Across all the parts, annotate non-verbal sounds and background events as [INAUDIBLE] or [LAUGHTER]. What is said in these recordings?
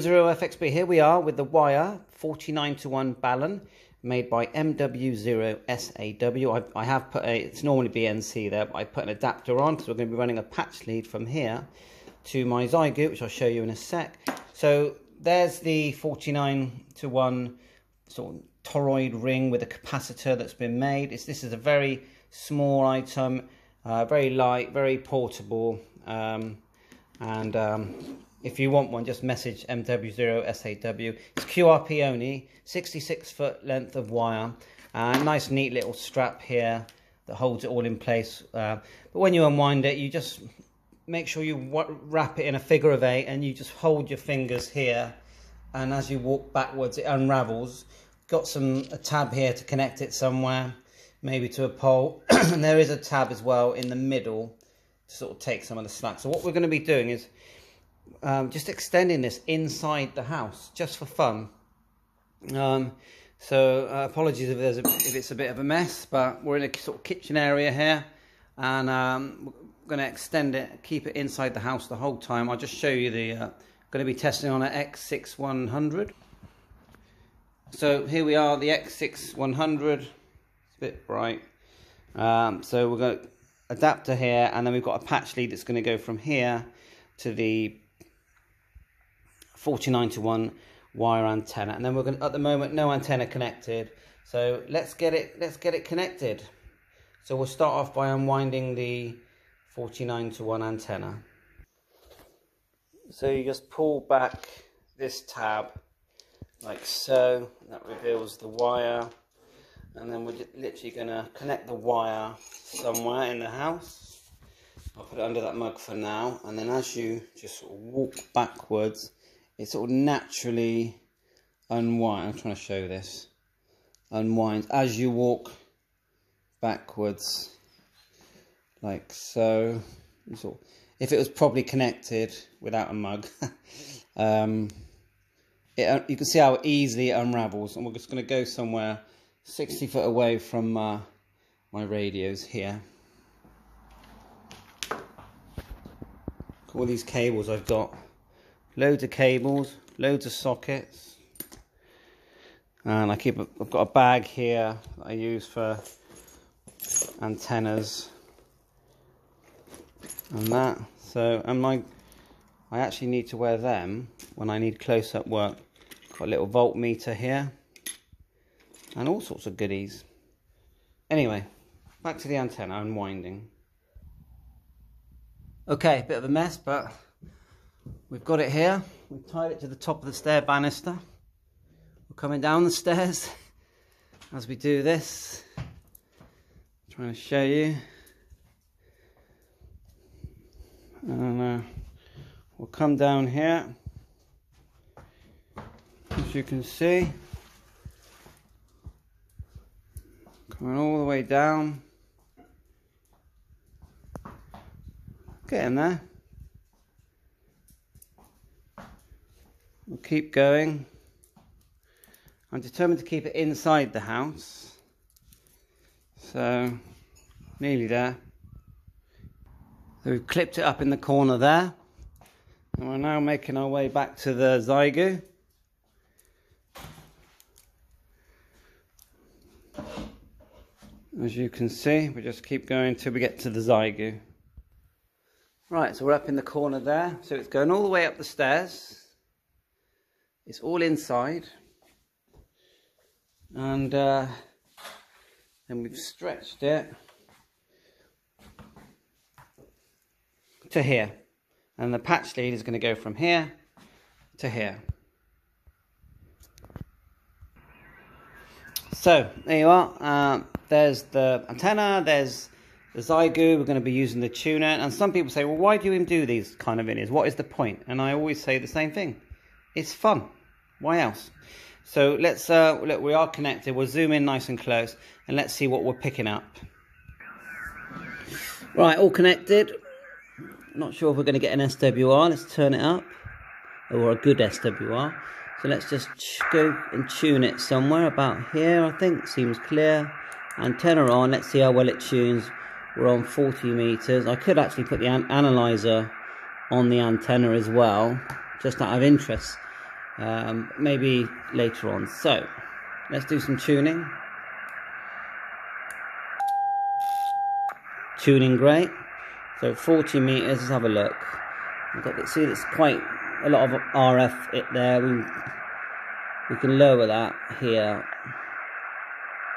Zero FXB, here we are with the wire 49 to 1 balun made by MW0SAW. I, I have put a, it's normally BNC there, but I put an adapter on because we're going to be running a patch lead from here to my Xiegu, which I'll show you in a sec. So there's the 49 to 1 sort of toroid ring with a capacitor that's been made. It's, this is a very small item, uh, very light, very portable. Um, and um, if you want one, just message MW0SAW. It's QRP only, 66 foot length of wire. Uh, nice neat little strap here that holds it all in place. Uh, but when you unwind it, you just make sure you wrap it in a figure of eight and you just hold your fingers here. And as you walk backwards, it unravels. Got some a tab here to connect it somewhere, maybe to a pole. [CLEARS THROAT] and there is a tab as well in the middle to sort of take some of the slack. So what we're going to be doing is um, just extending this inside the house just for fun. Um, so uh, apologies if, there's a, if it's a bit of a mess, but we're in a sort of kitchen area here and um, we're going to extend it, keep it inside the house the whole time. I'll just show you the, uh, going to be testing on an X6100. So here we are, the X6100, it's a bit bright. Um, so we're going to adapter here and then we've got a patch lead that's going to go from here to the 49 to 1 wire antenna. And then we're going to, at the moment no antenna connected. So let's get it let's get it connected. So we'll start off by unwinding the 49 to 1 antenna. So you just pull back this tab like so. That reveals the wire. And then we're literally going to connect the wire somewhere in the house. I'll put it under that mug for now. And then as you just walk backwards it sort of naturally unwinds. I'm trying to show this. Unwinds as you walk backwards, like so. Sort of, if it was probably connected without a mug, [LAUGHS] um, it, you can see how easily it unravels. And we're just going to go somewhere 60 foot away from uh, my radios here. All these cables I've got loads of cables, loads of sockets. And I keep, I've got a bag here that I use for antennas and that. So, and my, I actually need to wear them when I need close-up work. Got a little voltmeter here and all sorts of goodies. Anyway, back to the antenna unwinding. Okay, bit of a mess, but We've got it here. We've tied it to the top of the stair banister. We're coming down the stairs as we do this. I'm trying to show you. And uh, we'll come down here. As you can see. Coming all the way down. Getting there. We'll keep going. I'm determined to keep it inside the house. So, nearly there. So we've clipped it up in the corner there. And we're now making our way back to the Xiegu. As you can see, we just keep going until we get to the Xiegu. Right, so we're up in the corner there. So it's going all the way up the stairs. It's all inside. And uh, then we've stretched it to here. And the patch lead is going to go from here to here. So, there you are. Uh, there's the antenna, there's the Xiegu, we're going to be using the tuner. And some people say, well, why do you even do these kind of videos? What is the point? And I always say the same thing. It's fun. Why else? So let's, uh, look, we are connected. We'll zoom in nice and close and let's see what we're picking up. Right, all connected. Not sure if we're going to get an SWR. Let's turn it up. Or a good SWR. So let's just go and tune it somewhere about here, I think. Seems clear. Antenna on. Let's see how well it tunes. We're on 40 meters. I could actually put the an analyzer on the antenna as well, just out of interest Um, maybe later on. So let's do some tuning. Tuning great. So 40 meters. Let's have a look. We've got see, it's quite a lot of RF it there. We we can lower that here.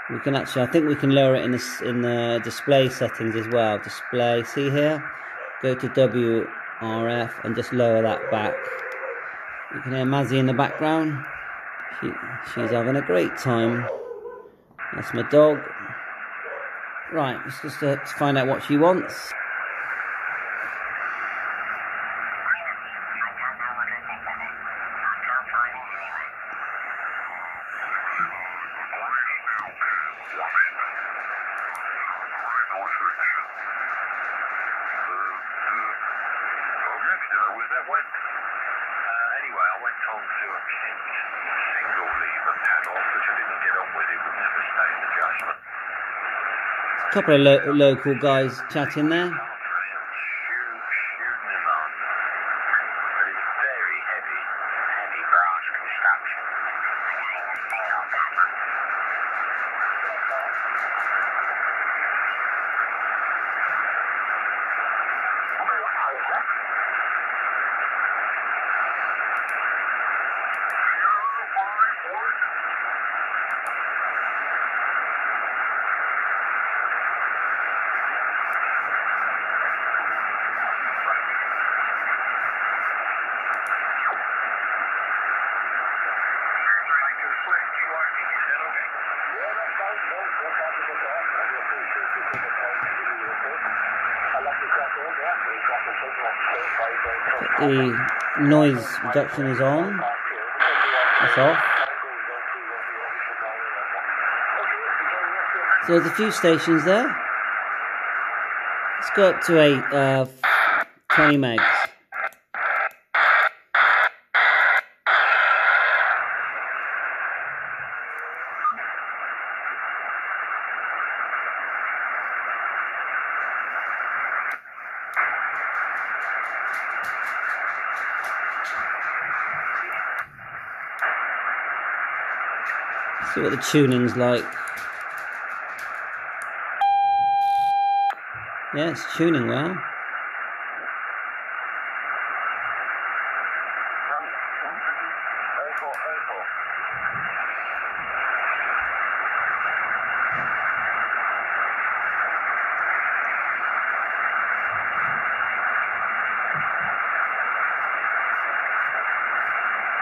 We can actually, I think we can lower it in in the display settings as well. Display, see here. Go to WRF and just lower that back. You can hear Mazzy in the background. She, she's having a great time. That's my dog. Right, let's just uh, find out what she wants. Couple of lo local guys chatting there. The noise reduction is on. That's off. So there's a few stations there. Let's go up to a uh, 20 megs. See what the tuning's like. Yeah, it's tuning well.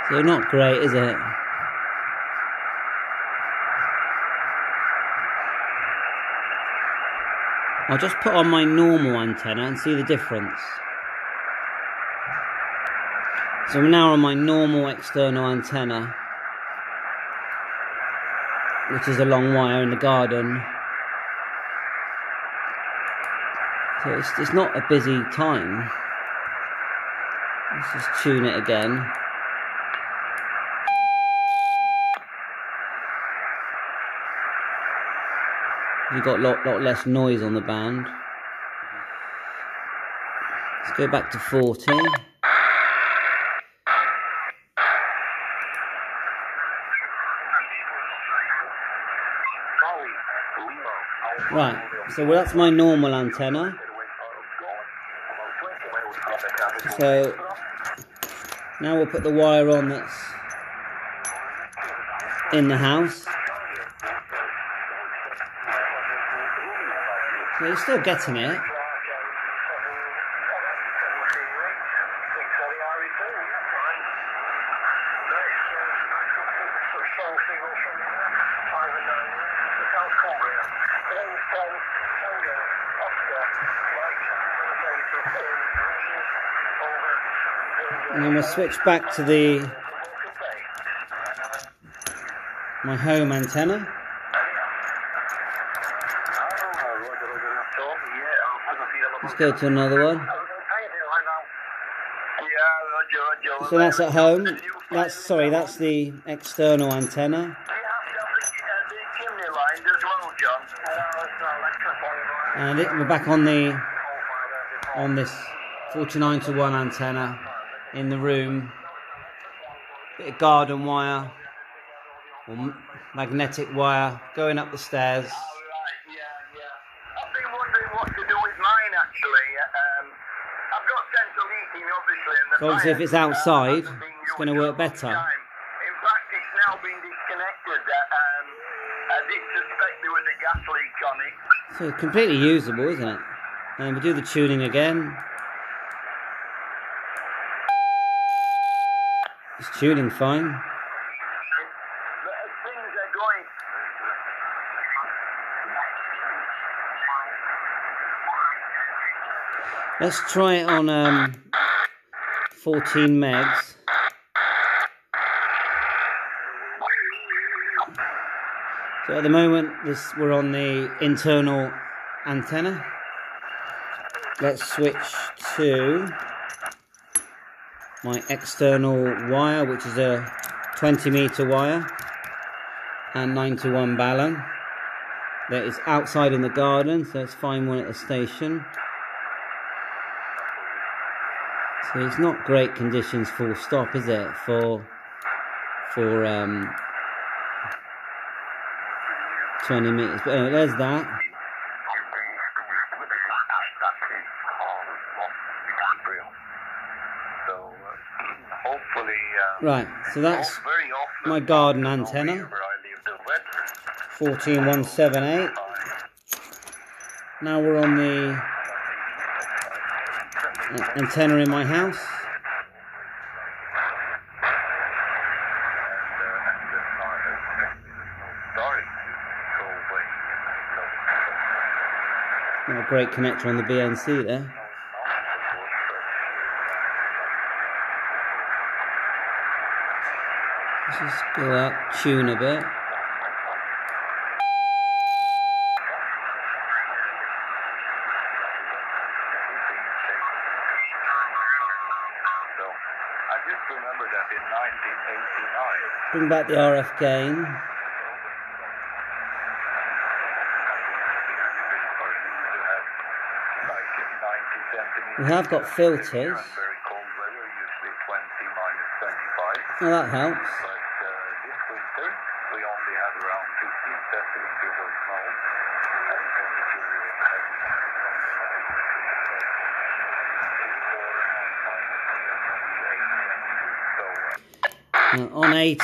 So not great, is it? I'll just put on my normal antenna and see the difference. So I'm now on my normal external antenna, which is a long wire in the garden. So it's, it's not a busy time. Let's just tune it again. You've got a lot, lot less noise on the band. Let's go back to 40. Right, so well, that's my normal antenna. So now we'll put the wire on that's in the house. So you're still getting it. And then we'll switch back to the my home antenna. Let's go to another one. So that's at home. That's sorry, that's the external antenna. And it, we're back on the on this 49 to 1 antenna in the room bit of garden wire or magnetic wire going up the stairs. Oh, right, yeah, yeah. I've been wondering what to do with mine, actually. Um, I've got central heating, obviously. And the So obviously if it's outside, it's work for a long better. In fact, it's now been disconnected. Uh, um, I did suspect there was a gas leak on it. So completely usable, isn't it? And we do the tuning again. It's tuning fine. Things are going, Let's try it on um, 14 megs. So at the moment, this we're on the internal antenna. Let's switch to my external wire, which is a 20 meter wire and 9 to 1 balun. That is outside in the garden, so let's find one at the station. So it's not great conditions full stop, is it? For for um 20 meters. But anyway, there's that. Right, so that's my garden antenna. here where I live, the weather 14178. Now we're on the antenna in my house. Not a great connector on the BNC there. Let's just go up, tune a bit. I just remember that in 1989, Bring back the RF gain. like 90 centimeters. We have got filters. Here on very cold weather, usually 20 minus 25. Oh, that helps. But uh, this winter, we only had around 15 centimeters of snow. And temperature Uh, on 80,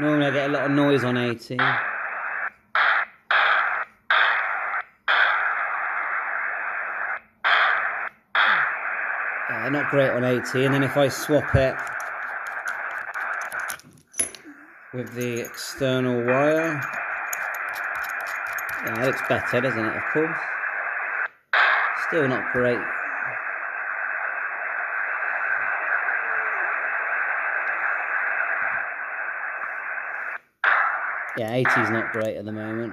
normally I get a lot of noise on 80. Uh, not great on 80, and then if I swap it with the external wire, yeah, that looks better, doesn't it? Of course. Still not great. Yeah, 80's not great at the moment.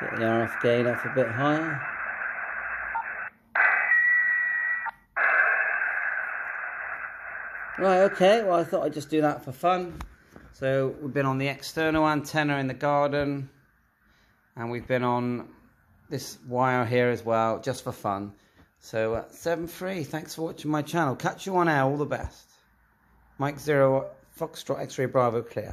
Get the RF gain up a bit higher. Right, okay, well I thought I'd just do that for fun. So we've been on the external antenna in the garden and we've been on this wire here as well, just for fun. So uh, 7-3, thanks for watching my channel. Catch you on air, all the best. Mike Zero, Foxtrot X-Ray Bravo Clear.